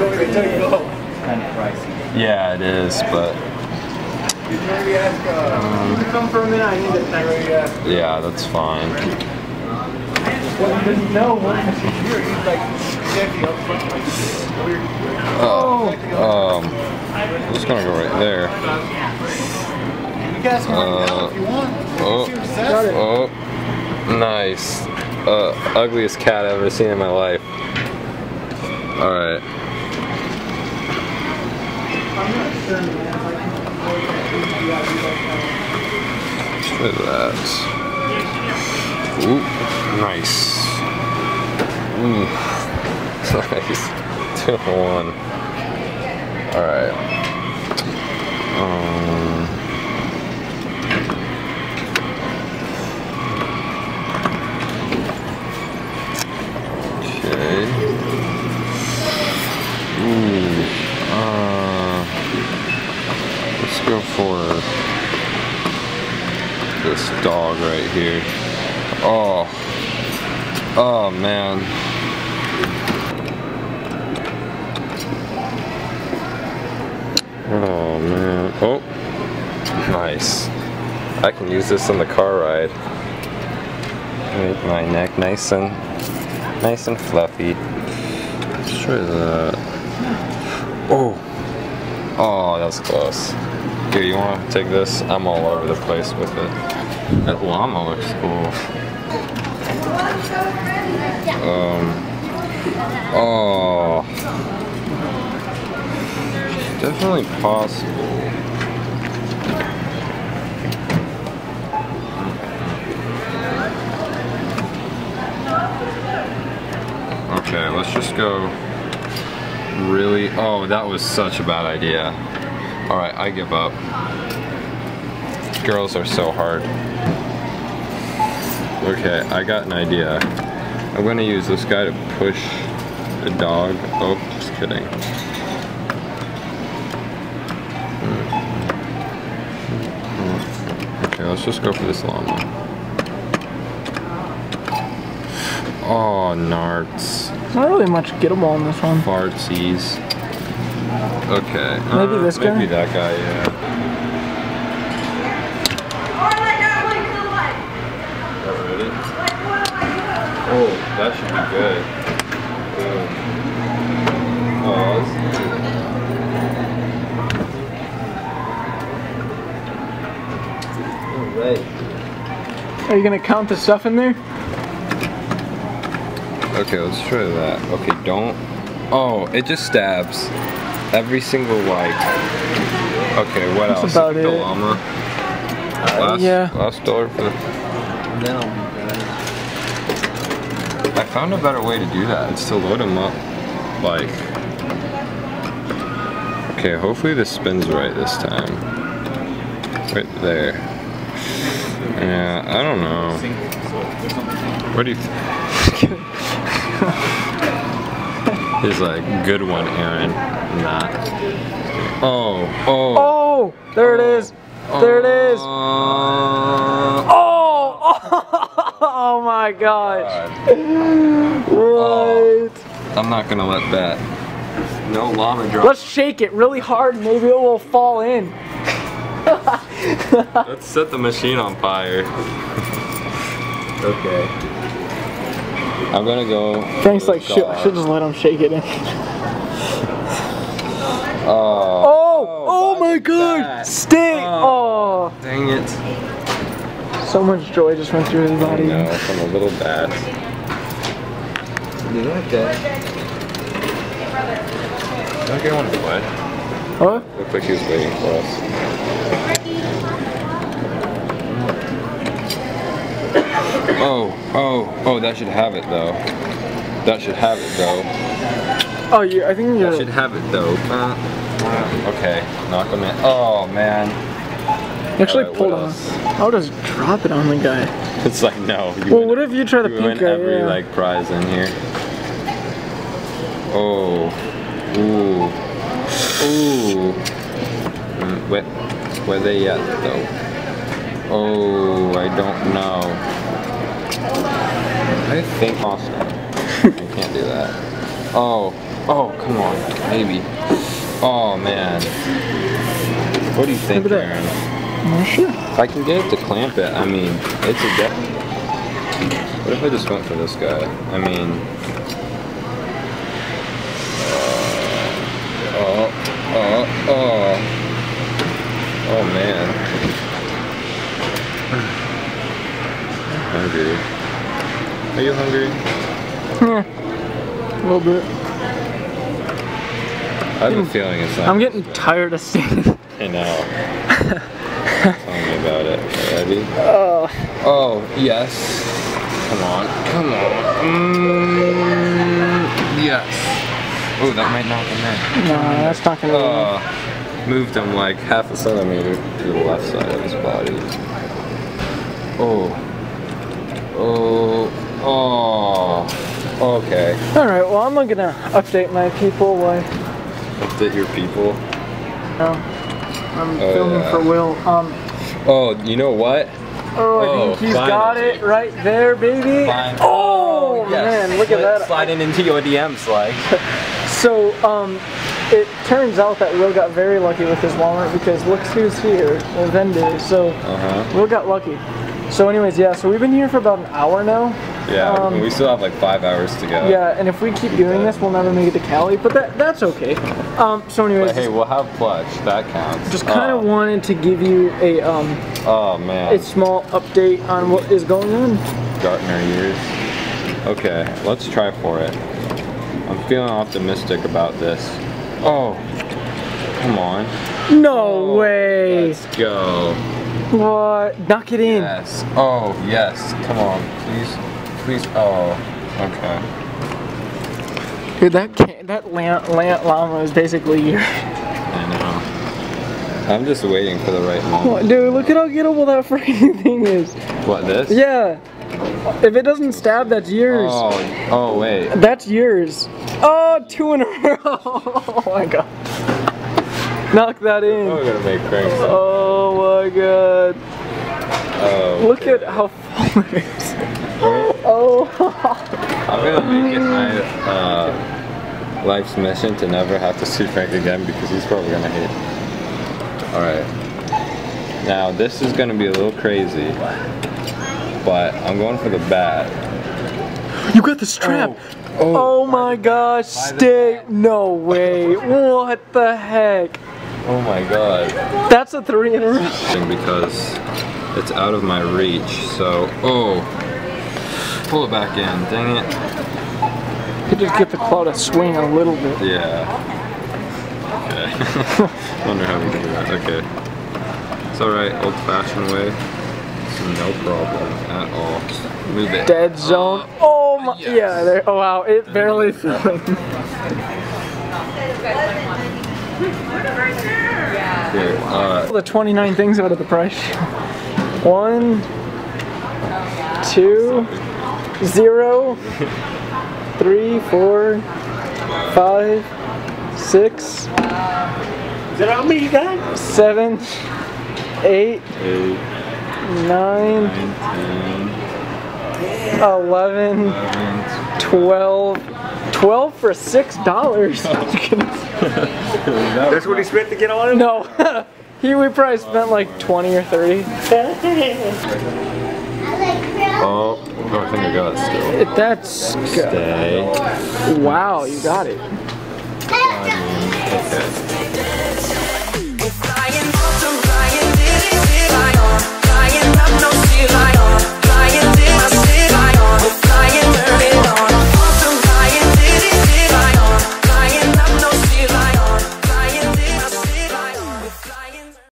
Kind of pricey. Yeah, it is, but text. yeah, that's fine. Oh, um, I'm just gonna go right there. Uh. Oh, oh, nice. Uh, ugliest cat I've ever seen in my life. All right. Look at that. Ooh, nice. Ooh, nice. Two one. All right. Um. Dog right here. Oh. Oh man. Oh man. Oh. Nice. I can use this on the car ride. Make my neck nice and nice and fluffy. Let's try that. Oh. Oh, that's close. Here, you want to take this? I'm all over the place with it. That llama looks cool. Um. Oh. Definitely possible. Okay, let's just go really. Oh, that was such a bad idea. Alright, I give up. Girls are so hard. Okay, I got an idea. I'm gonna use this guy to push the dog. Oh, just kidding. Okay, let's just go for this llama. Oh, narts. Not really much gettable on this one. Fartsies. Okay. Maybe uh, this guy? Maybe that guy, yeah. Oh, that should be good. Boom. Oh, Alright. Are you gonna count the stuff in there? Okay, let's try that. Okay, don't. Oh, it just stabs. Every single like. Okay, what That's else? about the it. llama. Last, yeah. Last dollar for the. Then I'll be good. I found a better way to do that. It's to load them up, like. Okay, hopefully this spins right this time. Right there. Yeah, I don't know. Sink, so there's something. What do you think? He's like, good one, Aaron. Not. Oh, oh. Oh, there it is. There it is. Oh, oh, my gosh. What? Oh, I'm not gonna let that. No llama drop. Let's shake it really hard. Maybe it will fall in. Let's set the machine on fire. okay. I'm gonna go. Frank's like, shit, I should just let him shake it in. Oh. Oh, oh, oh my that's god. bad. Sting. Oh, Dang it. So much joy just went through his I body. know, from a little bat. You like that? Don't get one to play. Huh? Looked like he was waiting for us. Oh, oh, oh, that should have it though. That should have it though. Oh, yeah, I think That should have it though. Uh, okay, knock on it. Oh man. Actually, pulled on. else? I'll just drop it on the guy. It's like no. You Well, win- what if you try you pink win guy? every yeah. like prize in here. Oh. Ooh. Ooh. Mm, where, where they at though? Oh, I don't know. I think awesome. You can't do that. Oh, oh, come on, maybe. Oh man. What do you think. Aaron? Well, sure. If I can get it to clamp it, I mean, it's a def. What if I just went for this guy? I mean. uh, Oh, oh, oh. Oh man. Hungry. Are you hungry? Yeah. A little bit. I have a feeling it's not. I'm getting tired of seeing. I know. Tell me about it. Ready? Oh. Oh, yes. Come on. Come on. Mm, yes. Oh, that might knock him in. No, that's not gonna. Uh, moved him like half a centimeter to the left side of his body. Oh. Oh. Oh. Okay. All right. Well, I'm gonna update my people. Why? Update your people. No. I'm Oh, filming yeah. for Will. Um. Oh, you know what? Oh, I Oh, think he's got it right there, baby. Fine. Oh, yes. man, look at that. Sliding into your DMs like. So, um, it turns out that Will got very lucky with his Walmart because look who's here, vendor. So, Uh huh. Will got lucky. So, anyways, yeah. So we've been here for about an hour now. Yeah, Um, we still have like five hours to go. Yeah, and if we keep doing this, we'll never make it to Cali. But that that's okay. Um, so anyways, But hey, we'll have clutch. That counts. just kind of oh, wanted to give you a um Oh man. a small update on what is going on. Gartner years. Okay, let's try for it. I'm feeling optimistic about this. Oh, come on. No Oh, way! Let's go. What? Knock it in. Yes. Oh, yes. Come on, please. Please. Oh, okay. Dude, that can that lant, lant llama is basically you. I know. I'm just waiting for the right moment. Dude, look at how gettable that freaking thing is. What, this? Yeah. If it doesn't stab, that's yours. Oh, oh wait. That's yours. Oh, two in a row. Oh my god. Knock that in. Oh, gonna make cranks. Oh my god. Oh, Look at how full it is. Oh. I'm gonna make it my uh, life's mission to never have to see Frank again because he's probably gonna hate. it. All right. Now this is gonna be a little crazy, but I'm going for the bat. You got the strap. Oh, my gosh, stay. No way. What the heck? Oh my god. That's a three in a row. Because it's out of my reach. So, oh, pull it back in. Dang it. Could just get the claw to swing a little bit. Yeah. Okay. Wonder how we can do that. Okay. It's alright, old fashioned way. It's no problem at all. Move it. Dead zone. Oh my. yes. Yeah, there. Oh wow, it barely fell. Here, uh, the 29 things out of the price. One, two, zero, three, four, five, six, Is that how many you got? seven, eight, 8, nine, 19, 11, 11, 12. 12 for six dollars. That's what he spent to get on him? no, he we probably spent like 20 or 30. Oh, Oh, I think I got it still. That's... Stay. Wow, you got it.